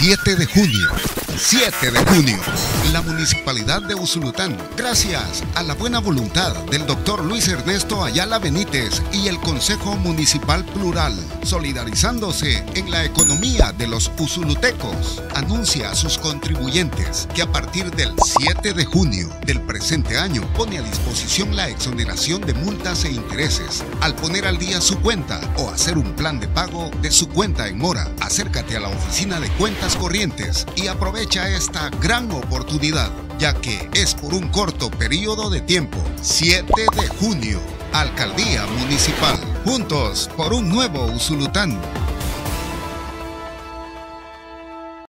7 de junio. 7 de junio. La Municipalidad de Usulután, gracias a la buena voluntad del doctor Luis Ernesto Ayala Benítez y el Consejo Municipal Plural, solidarizándose en la economía de los usulutecos, anuncia a sus contribuyentes que a partir del 7 de junio del presente año pone a disposición la exoneración de multas e intereses al poner al día su cuenta o hacer un plan de pago de su cuenta en mora. Acércate a la oficina de cuentas corrientes y aprovecha esta gran oportunidad, ya que es por un corto periodo de tiempo. 7 de junio, Alcaldía Municipal. Juntos por un nuevo Usulután.